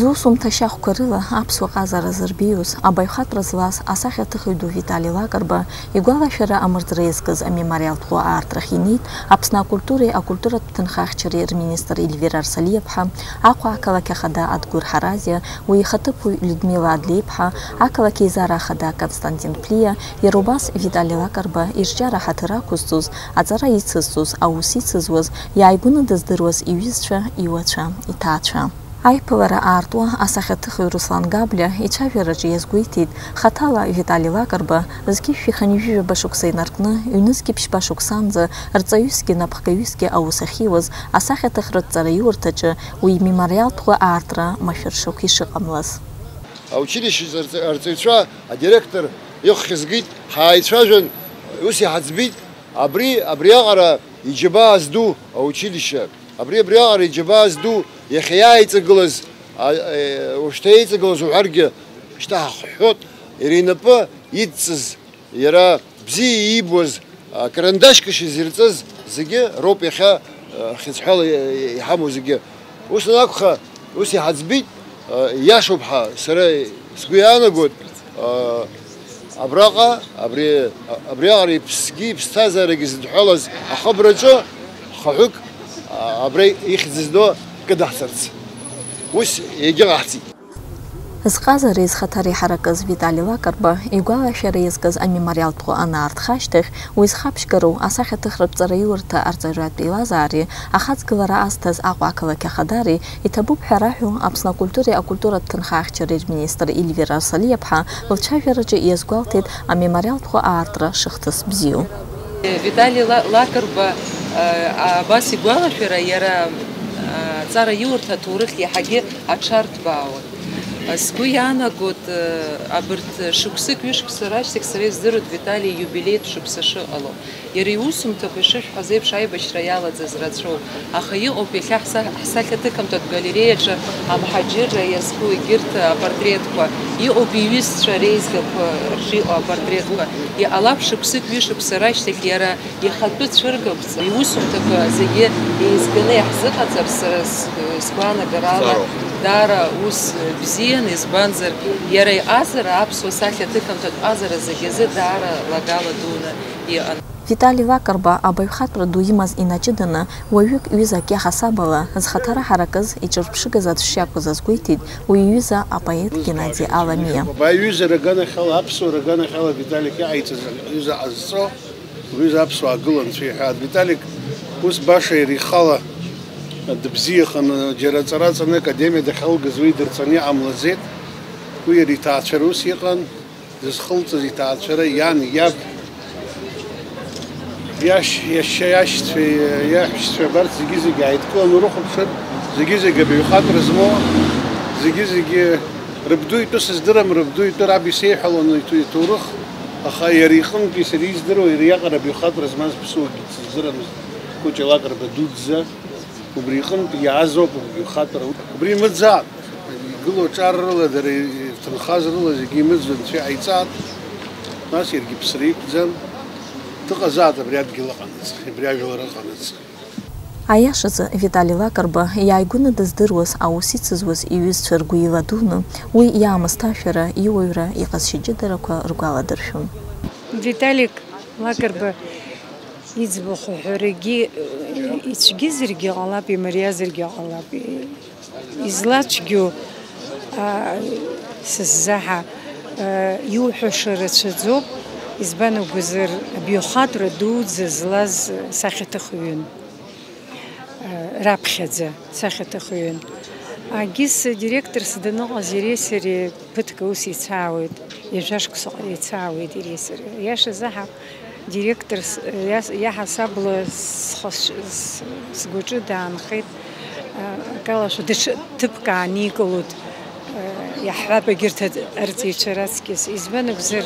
зусумҭа шьахәқәа рыла аԥсуа ҟазара зырбиус абаҩхатәра злаз асахьаҭыхҩ ду витали лакрба игәалашәара амырҵра иазкыз амемориалтә ӷәы аартрахь инеит аԥсны акультуреи акультуратә ҭынхахьчареи рминистр эльвира арсалиеԥҳа аҟәа ақалақь ахада адгәыр ҳаразиа уи ихаҭыԥуаҩ людмила адлеиԥҳа ақалақь еизара ахада константин плиа иара убас витали лакрба ирҿиара ҳаҭыр ақәызҵоз аҵара ицызҵоз аус ицызуаз иааигәаны дыздыруаз иҩызцәа иуацәа иҭаацәа Аиԥылара аартуа асахьаҭыхҩ Руслан Габлиа ицәажәараҿы иазгәеиҭеит хаҭала Витали Лакрба зқьышә ихынҩыжәба башықәса инаркны ҩнызқьи ԥшьба шықәсанӡа рҵаҩысгьы напхгаҩысгьы аус ахьиуаз асахьаҭыхра дҵара иурҭаҿы уи мемориалтқәа аартра машәыршақә ишыҟамлаз. Аучилишье арҵаҩцәа директор иххь згеит, ҳааицәажәан, ус хазбит, абри абриаҟара азду а аучилишье, абри абриаҟара иџьабаа یخیا ایت گلز اوشته ایت گلز ورگ شتا خود این پا ایت سز یه بزی ای بوز کرندش کشی زیرت سز زگی روبه خا خیز حال هامو زگی اوس خا بیت یاشو بخا سر سقویانه گود ابراقه ابری ابری آری پسگی پستازه رگزد حالا از خبرچه خوک ابری ایخ زد გადასაც. ის ეგაცი. სყაზარი ზხათარი ჰარაკაზ ვიტალი ვაკარბა იგვაშერი ზკაზ ამემორიალტყო ანარტხაშტეხ ის ხაფშკრო ასახეთხრბწრი ურთა არწერატი ლაზარი ახაცგლარა ასთაზ აყვაკლა ქახადარი ითაბუ ფერაჰუ აფსნა კულტურე აკულტურატთან ხახჭერი მინისტრი ილვირა სალიაფა ლჩაჟერჯი იესგვალთეთ ამემორიალტყო არტრა შხთს ბზიუ ვიტალი ლაკარბა აბასი გვაშერა იარა аҵара иурҭа аҭоурых иаҳагьы аҽарҭбаауан Сгуянагот э, абырт шуксы кюшкс рашсик срез дырут Виталий юбилейт шуксашы алу. Ири усум тапы шыш пазеп шайба шраяла дзазрачу. Аха и опи ляхса хсалкаты камтот галерея джа амхаджира яску и гирт портретку. И опи юис шарейзгап ши портретку. И алап шуксы кюшкс рашсик яра яхатут шыргапц. И усум тапы зеге изгыны яхзыкатзар сгуяна гарала. дара ус бзиан, избанзар иара иҟазара аԥсуа сахьа ҭыхымҭак ҟазара зегьазы даара лагала дуны иҟан. Виталий Вакарба абаҩхатәра ду имаз инаҷыданы уаҩык ҩызак иаҳасабала зхаҭара ҳаракыз иҿырԥшыгаз аӡә шиакәыз азгәеиҭеит уи иҩыза апоет Геннади Аламиа. Абаҩҩыза раганахьала аԥсуа раганахьала Виталик иҟаиҵаз аҩыза ҟазҵо, уҩыза аԥсуа агыланцәа иҳәаат. Виталик ус баша иара ихала ბზიხან ჯერაცრაცნე აკადემია და ხალგზვი დრცნი ამლაზეთ კუირი თაჩერუს იყან ეს ხულწი თაჩერა იან იაბ იაშ იაშ იაშ იაშ ვერ ზიგიზი გაიტყო ნუ როხოცე ზიგიზი გები ხატრზმო ზიგიზი გი რბდუი თუ სიძრამ რბდუი თუ რაბი სიჰალონ თუ თურხ ახა ერიხონ კისრი ზდრო ერიაყრა ბი ხატრზმას ფსუგი ზრამ კუჭელაყრა ბდუძა ბრიხან დიაზობი ხატრა ბრიმძა გლო ჭარლა და თხაზრულა ზიგიმძა ჩი აიცა ნასირ გიფსრი ძან თხაზა და ბრიად გილაყან ბრიად გილარა ხანაც აიაშაც ვიტალი ლაკარბა იაიგუნა დაზდიროს აუსიცზვის ივის ცერგუილა დუნო უი იამასტაშერა იოევრა იყას შიჯედერაკა რგალადერშუნ ვიტალი ლაკარბა ایت بخو هرگی ایت زرگی آلابی، ماریا زرگی علابی ایت سزه یو حشره شدوب از بانو گزر بیخاد رو دود زلز سخت خوین رابخه ده سخت خوین اگیس دیکتر سدنو آذیری سری پتکوسی تاود یجاش کسایی تاودی ریسری یه شزه директор иаҳасаблы сгәаҿы даанхеит акалашәа даҽа ҭыԥк ааникылоит иаҳҳәап егьырҭ арҵаҩцәа раҵкьыс избан акәзар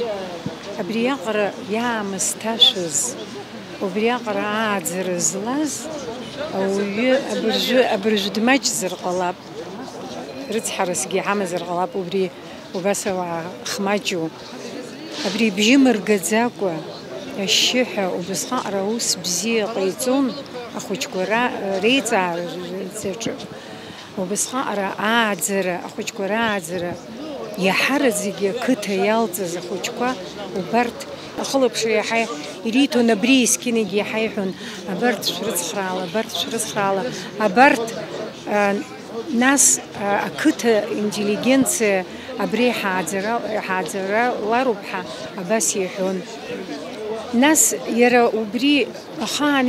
абриаҟара иаамысҭашәыз аҟара ааӡара злаз ауаҩы абыржәы абыржәы дмаҷзар ҟалап рыцҳарасгьы иҳамазар ҟалап убри убас ауаа хмаҷу абри бжьы мыргаӡакәа ашьшьыҳәа убасҟак аус бзиа ҟаиҵон ахәыҷқәа реиҵаара рзаҿы убасҟак ааӡара ахәыҷқәа рааӡара зегьы ақыҭа иалҵыз ахәыҷқәа убарҭ ахылаԥшра иаҳа ириҭон абри ескенагьы иаҳа иҳәон абарҭ шәрыцхраала абарҭ шәрыцхраала абарҭ нас ақыҭа интеллигенциа абри ҳааӡара ҳааӡаралароуп ҳа абас иҳәон нас иара убри ахаан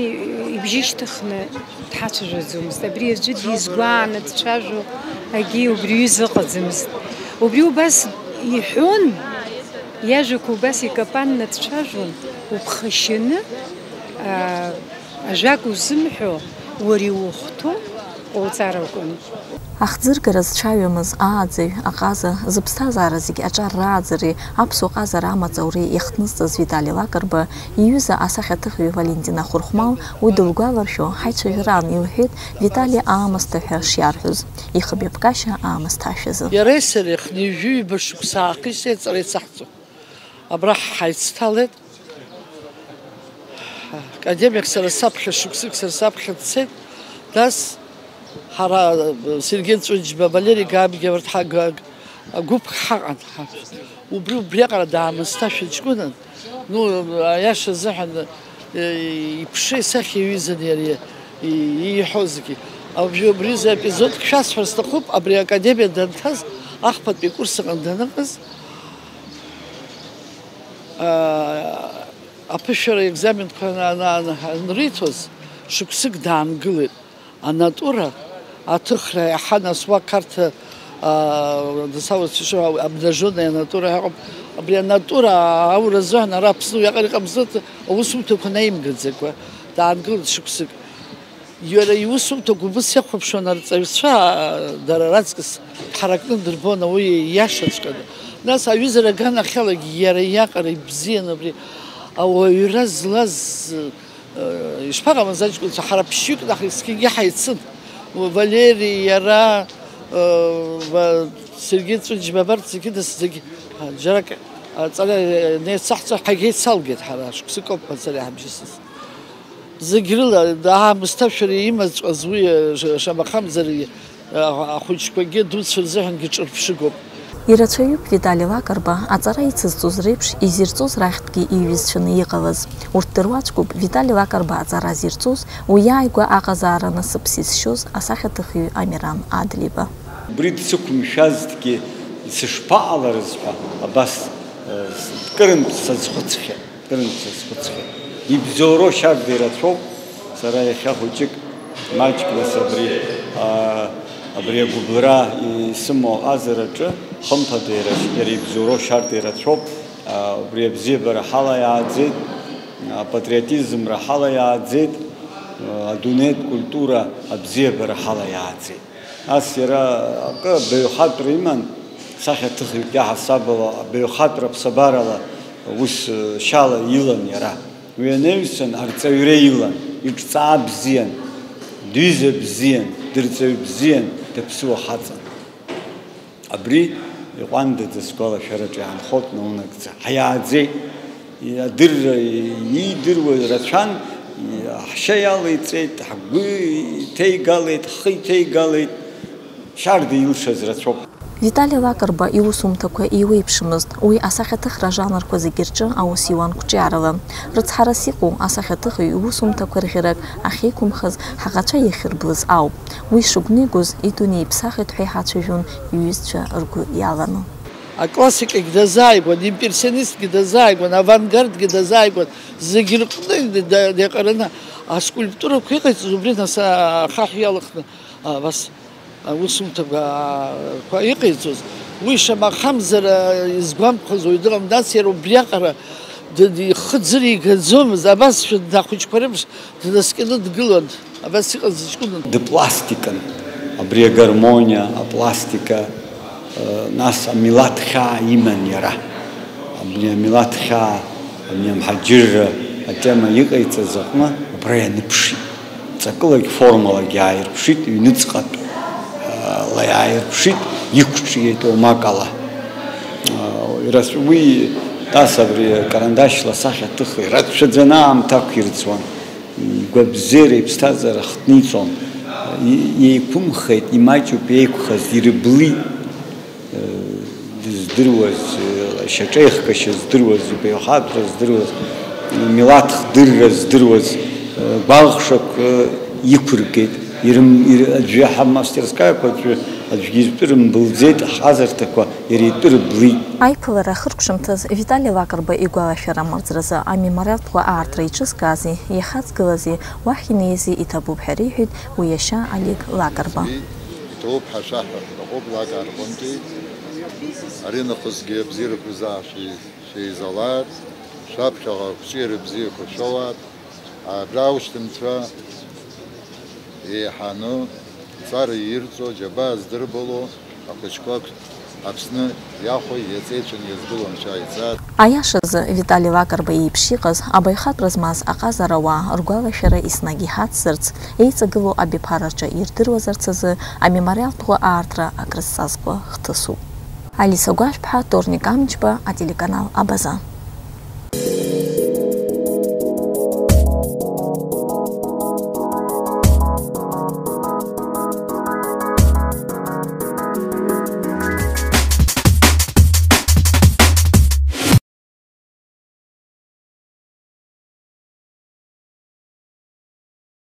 ибжьышьҭыхны дҳацәажәаӡомызт абри аӡәы дизгәааны дцәажәо акгьы убри ҩыза ыҟаӡамызт убри убас иҳәон иажәақәа убас икапанна дцәажәон уԥхашьаны ажәак узымҳәо уара иухәҭо уҵаракәын აღძირგრას ჩაიომას ააძი აყაზა ზბსთაზარაზი აჭარაძრი აფსო ყაზარ ამაწური იხთნის ზვიდალი ლაკრბა იუზა ასახეთი ვალენტინა ხურხმალ უდულგავარშო ჰაიჩეგრან იუჰეთ ვიტალი ამასთა ჰერშიარჰუზ იხბიბკაშა ამასთაშეზო ერესერი ხნიჟი ბშუქსაყის ეწრი საჭო აბრა ჰაიცთალეთ აკადემიკსერ საფხე შუქსიქსერ საფხეთცე დას ჰარა სერგენ წუნჯი ბაბალერი გაბიგევრთ ჰა გუფ ხაყან ჰა უბრუ ბიაყარა დაამსთა შეჭკუნან ნუ აიაშა ზაჰან იფშე სახი ვიზნერი и хозки обжобриз эпизод сейчас просто хоп абри академия дантас ахпат би курс гынданыгыз а апшер экзамен кана на ритус шуксык дангыл анатура ათხრა ახანას ვაკართ აა დასავლეთში შევა აბდაჟონა ნატურა აღო აბია ნატურა აურა ზანა რაფს ნუ იყარიყამ ზოთ უსუმთო ქნაიმ გძეკვა და ანგულ შუქს იორე უსუმთო გუბსე ხუბშონ არ წევსა და რაცკს ფარაკნ დრბონა უი იაშაცკა და საიზერა განახალე იარე იაყრი ბზიანობრი აუ ირაზლაზ შფაგამ ზაჭკუ ხარაფშიკ და ხისკი გაიცნ ვალერია რა სერგეი წუნჯი ბაბარ ციკი და ციკი ჯარაკ წალე ნე საჭა ხაგე სალგეთ ხარაშ ქსიკო პასალე ამჯის ზიგრილა და ამსთა შრი იმას წვე შამახამ ზერი ახუჩკვე გედუც ზეჰან გიჭრფში გობ Ирацәаҩуп Витали Лакарба аҵара ицызҵоз реиԥш изирҵоз рахьтәгьы иҩызцәаны иҟалаз. Урҭ дыруаӡәкуп Витали Лакарба аҵара зирҵоз, уи иааигәа аҟазаара насыԥс изшьоз асахьаҭыхҩы Амиран Адлиба. Брид сықәымшәазҭгьы сышԥаҟаларыз ҳәа абас кырынтә сазхәыцхьа, кырынтә сазхәыцхьа. Ибзоуро шьарда ирацәоуп, сара иахьа хәыҷык маҷклас абри абри агәыблра исымоу азараҿы хымҭа деирас, иара ибзоуроу шарт ирацәоуп, убри абзиабара ҳала иааӡеит, апатриотизмра ҳала иааӡеит, адунеитә культура абзиабара ҳала иааӡеит. Ас иара акы баҩхатәра иман, сахьаҭыхҩык иаҳасабала, баҩхатәра ԥсабарала ус шьала илан иара. Уи анаҩсан арҵаҩра илан, иҿҵаа бзиан, дҩыза бзиан, дырҵаҩ бзиан, даԥсуа ҳаҵан. абри ყანდა ძე სკოლა შერაჭი ან ხოთ ნონაგზე აი აძი ია დირ იდირვე რაცან შეალი წე თეიგალეთ ხი თეიგალეთ შარდი იუშეს რაცო виталий лакар ба иу сумтакуа иу ипшимызт уи асахьатыхра жанрква зигирчы аус иван кучиарова рыцхара сикъу асахьатых иу сумтаква рхирак ахикумхыз хагъача ихирблыз ау уи шугнигуз идуни ипсахит хӀуи хӀачыжун иуизча ргу яланы аклассика гидазайгон импрессионист гидазайгон авангард гидазайгон зигирхны декъарына аскульптура кӀуикъайцӀ зубринаса хахӀ ялыхны вас უსუნთებ ყვა იყიცოს უშემ ახამზერ э, ის გამქოს უძრამ დასერო ბიაყრა დიდი ხძრი გძომ ზაბას დახუჭქერებს დასკედო დგილოდ აბას იყოს ჩკუნ დ პლასტიკა აბრი გარმონია ა პლასტიკა нас милатха именера мне милатха мне хаджир атема юкайца зохма брэнпши цаклык формула гайр пшит юныцқат ლე აერფში იქში ეტო მაკალა ირას ვი დასაბრი კარანდაშლა სახა თხი რაც შეძენა ამ თაქირცვან გვებზერებს თაზარ ხთნიცონ იეკუმხეთ იმაჭუ პეკუხას დირბლი ზდრუოს შეჭეხკა შეზდრუოს ბეოხატრა ზდრუოს მილათ ხდრგა ზდრუოს ბალხშოკ იქურგეთ ирым аӡәы ҳамастерскаиа аӡәы аӡәгьы иртәырым былӡеит ҳазарҭақәа иара итәыр блит аиԥылара хыркәшамҭаз витали лакрба игәалашәара амарӡразы амемориалтқәа аартра иҿызкаази иахаҵгылази уахь инеизи иҭабуп ҳәа реиҳәеит уи иашьа олег лакрба иҭоуп ҳәа шаҳҳәахьоуп лакарбангьы аринахысгьы еиҳаны ҵара ирҵо џьабаа здырбало ахәыҷқәак Аԥсны иахо иаҵеицәан иазгылон шааиҵаз. Аиашазы Витали Лакарба еиԥш иҟаз ақазарауа змаз аҟазара ауаа ргәалашәара еснагь иҳацзарц, еиҵагылоу абиԥараҿы ирдыруазарц азы амемориалтә аартра акрызҵазкуа хҭысуп. Алиса Гәашәԥҳа, Торник Амчба, ателеканал Абазан.